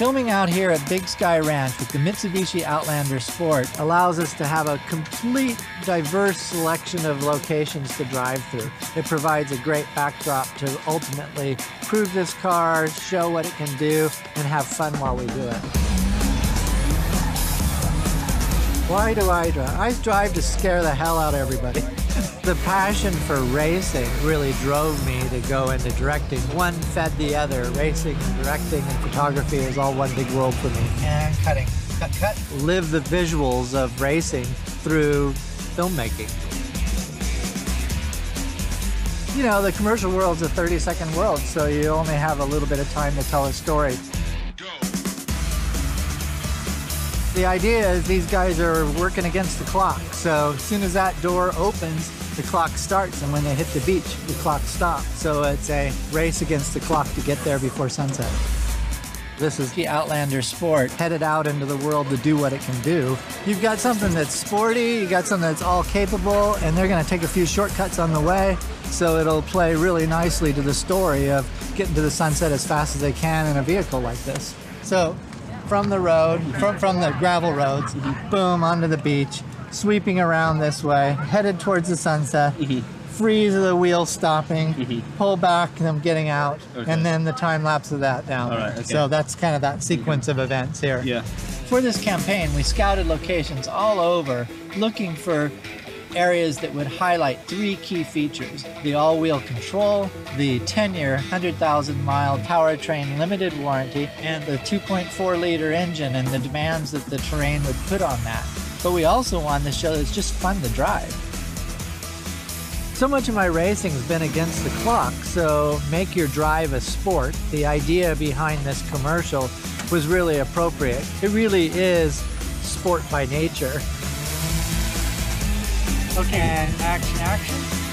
Filming out here at Big Sky Ranch with the Mitsubishi Outlander Sport allows us to have a complete, diverse selection of locations to drive through. It provides a great backdrop to ultimately prove this car, show what it can do, and have fun while we do it. Why do I drive? I drive to scare the hell out of everybody. the passion for racing really drove me to go into directing. One fed the other. Racing and directing and photography is all one big world for me. And cutting. Cut, cut. Live the visuals of racing through filmmaking. You know, the commercial world's a 30 second world, so you only have a little bit of time to tell a story. The idea is these guys are working against the clock. So as soon as that door opens, the clock starts. And when they hit the beach, the clock stops. So it's a race against the clock to get there before sunset. This is the Outlander Sport, headed out into the world to do what it can do. You've got something that's sporty, you got something that's all capable, and they're gonna take a few shortcuts on the way, so it'll play really nicely to the story of getting to the sunset as fast as they can in a vehicle like this. So from the road, from, from the gravel roads, mm-hmm. boom, onto the beach, sweeping around this way, headed towards the sunset. Mm-hmm. Freeze of the wheel stopping, mm-hmm. pull back, them getting out, okay. and then the time lapse of that down. Okay. So that's kind of that sequence of events here. Yeah. For this campaign, we scouted locations all over looking for areas that would highlight three key features the all wheel control, the 10 year, 100,000 mile powertrain limited warranty, and the 2.4 liter engine and the demands that the terrain would put on that. But we also wanted to show that it's just fun to drive. So much of my racing's been against the clock, so make your drive a sport. The idea behind this commercial was really appropriate. It really is sport by nature. Okay, action, action.